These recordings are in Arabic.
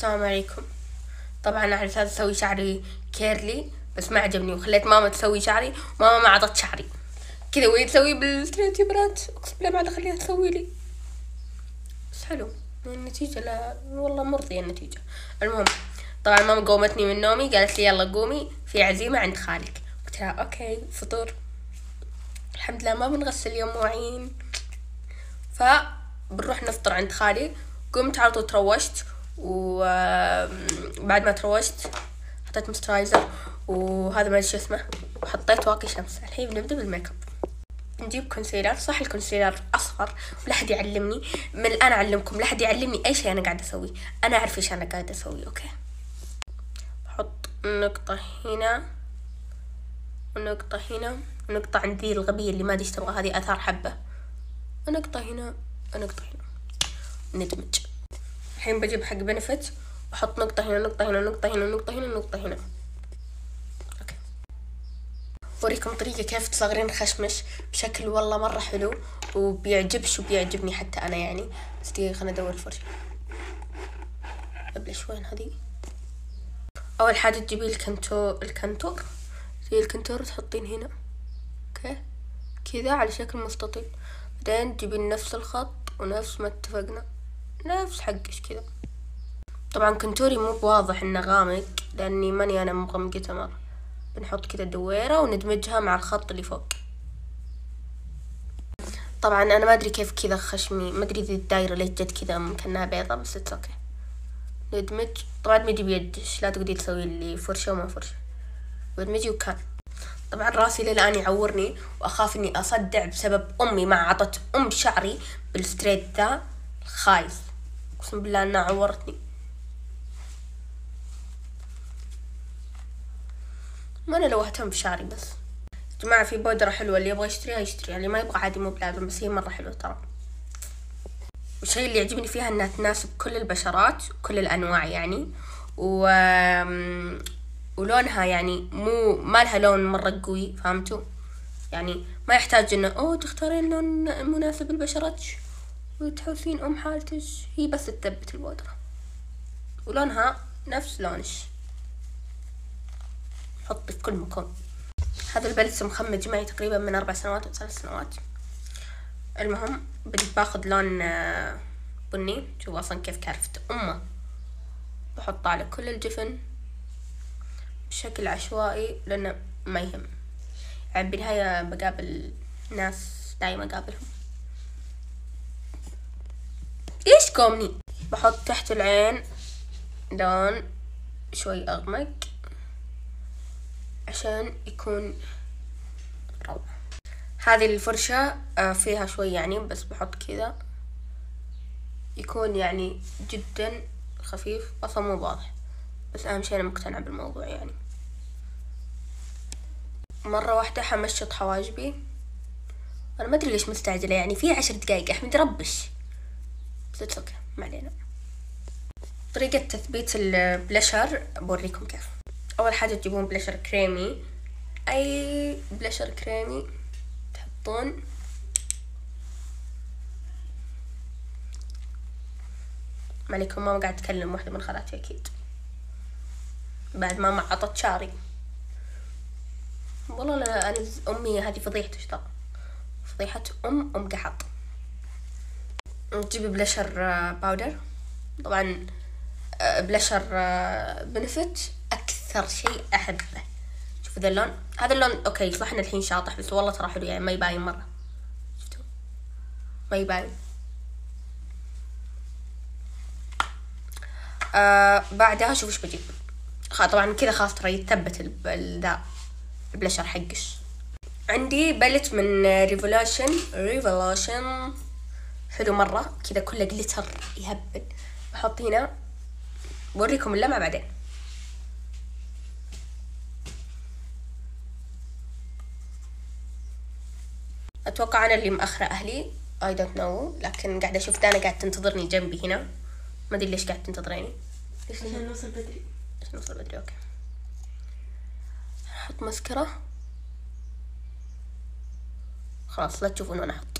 السلام عليكم. طبعا على أساس أسوي شعري curly بس ما عجبني وخليت ماما تسوي شعري ماما ما عطت شعري. كذا وهي تسوي بال straight يا بنات أقسم بالله ما عاد أخليها تسوي لي. بس حلو النتيجة لا والله مرضية النتيجة. المهم طبعا ماما قومتني من نومي قالت لي يلا قومي في عزيمة عند خالك. قلت لها OK فطور. الحمد لله ما بنغسل يوم مواعين فبنروح نفطر عند خالي. قمت على طول تروشت وبعد ما تروشت حطيت moisturizer وهذا ما شو اسمه وحطيت واقي شمس. الحين بنبدأ بالميك اب نجيب concealer صح ال concealer أصفر ولا حد يعلمني. من الآن أعلمكم لا حد يعلمني أي شيء أنا قاعدة أسويه. أنا أعرف إيش أنا قاعدة أسوي OK؟ بحط نقطة هنا ونقطة هنا ونقطة عند ذي الغبية اللي ما أدري إيش تبغى هذه آثار حبة. ونقطة هنا ونقطة هنا. ندمج. الحين بجيب حق بنفت وأحط نقطة هنا نقطة هنا نقطة هنا نقطة هنا نقطة هنا. أوكي. بوريكم طريقة كيف تصغرين خشمش. بشكل والله مرة حلو وبيعجبش وبيعجبني حتى أنا يعني. بس دقيقة خلنا أدور الفرشة ابلش وين هذي. أول حاجة تجيبي ال contour ال contour. زي ال contour تحطين هنا. OK. كذا على شكل مستطيل. بعدين تجيبين نفس الخط ونفس ما اتفقنا. نفس حقش كذا. طبعا contour ي مو بواضح إنه غامق لأني ماني أنا مغمقته مرة بنحط كذا دويرة وندمجها مع الخط اللي فوق. طبعا أنا ما أدري كيف كذا خشمي ما أدري ذي الدايرة ليش جت كذا كأنها بيضة بس it's OK ندمج. طبعا ادمجي بيدش لا تقدري تسوي لي فرشة وما فرشة. وادمجي وكان. طبعا راسي للآن يعورني وأخاف إني أصدع بسبب أمي ما عطت أم شعري بال straight ذا خايس. أقسم بالله إنها عورتني. ما أنا لو أهتم بشعري بس. جماعة في بودرة حلوة اللي يبغى يشتريها يشتريها اللي ما يبغى عادي مو بلازم بس هي مرة حلوة ترى. والشيء اللي يعجبني فيها إنها تناسب كل البشرات كل الأنواع يعني. و ولونها يعني مو ما لها لون مرة قوي فهمتوا؟ يعني ما يحتاج إنه أوه تختارين لون مناسب لبشرتك؟ وتحوسين أم حالتك. هي بس تثبت البودرة ولونها نفس لونش. حطي في كل مكان. هذا البلسم مخمج معي تقريبا من أربع سنوات أو ثلاث سنوات. المهم بديت باخذ لون بني. شوف أصلا كيف كرفت أمه. بحطه على كل الجفن بشكل عشوائي لأنه ما يهم. يعني بالنهاية بقابل ناس دايما أقابلهم. إيش قومني بحط تحت العين لون شوي أغمق عشان يكون روعة. هذه الفرشة فيها شوي يعني بس بحط كذا. يكون يعني جدا خفيف أصلا مو واضح بس أهم شي أنا مقتنعة بالموضوع يعني. مرة واحدة حمشط حواجبي. أنا ما أدري ليش مستعجلة يعني في عشر دقايق أحمد ربش. بس أوكي ما علينا. طريقة تثبيت البلشر بوريكم كيف. أول حاجة تجيبون بلشر كريمي. أي بلشر كريمي تحطون. ما عليكم ماما قاعد تكلم واحدة من خالاتي أكيد. بعد ماما عطت شعري والله لا أنا أمي هذه فضيحة ترى فضيحة أم أم قحط. تجيبي بلشر باودر طبعا blusher Benefit أكثر شيء أحبه. شوفوا ذا اللون. هذا اللون okay صح الحين شاطح بس والله ترى حلو يعني ما يباين مرة. شفتوا؟ ما يباين. آه بعدها شوف إيش بجيب. طبعا كذا خلاص ترى يتثبت ذا البلشر حقش. عندي palette من Revolution Revolution حلو مرة كذا كله glitter يهبل. بحط هنا بوريكم اللمعة بعدين. أتوقع أنا اللي مأخرة أهلي. I don't know. لكن قاعدة أشوف دانا قاعد تنتظرني جنبي هنا. ما أدري ليش قاعد تنتظريني. ليش؟ عشان نوصل بدري. عشان نوصل بدري okay. أحط مسكرة خلاص لا تشوفون وأنا أحط.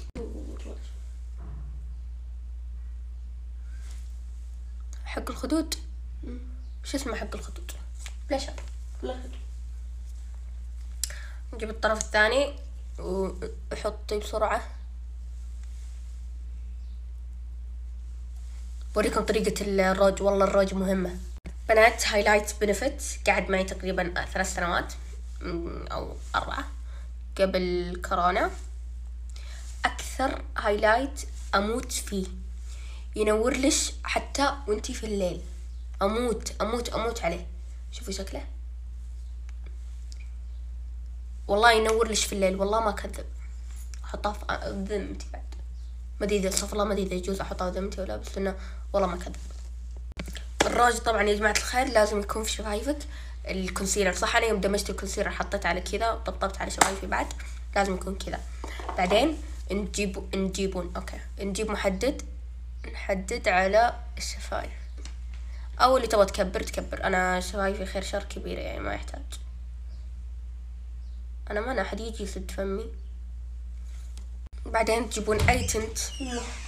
حق الخدود؟ شو اسمه حق بلاشر بلاخر نجيب الطرف الثاني وحطي بسرعة. بوريكم طريقة الروج. والله الروج مهمة. بنات highlight Benefit قعد معي تقريبا ثلاث سنوات أو أربعة قبل كورونا. أكثر highlight أموت فيه. ينور لش حتى وانتي في الليل. أموت أموت أموت عليه. شوفوا شكله. والله ينور لش في الليل. والله ما كذب. أحطها في ذمتي بعد. ما أدري أستغفر الله ما أدري إذا يجوز أحطها في ذمتي ولا بس إنه والله ما كذب. الروج طبعا يا جماعة الخير لازم يكون في شفايفك. ال concealer صح أنا يوم دمجت ال concealer حطيت على كذا وطبطبت على شفايفي بعد. لازم يكون كذا. بعدين نجيب تجيبون okay. نجيب محدد. نحدد على الشفايف. أو اللي تبغى تكبر تكبر. أنا شفايفي خير شر كبيرة يعني ما يحتاج. أنا ما أنا أحد يجي يسد فمي. بعدين تجيبون اي تنت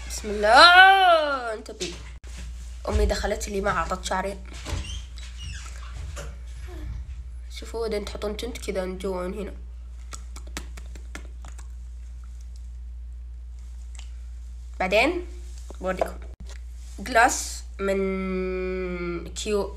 بسم الله. انت بي أمي دخلت لي ما عرضت شعري. شوفوا بعدين تحطون تنت كذا من جوا من هنا. بعدين بوريكم جلاس من كيو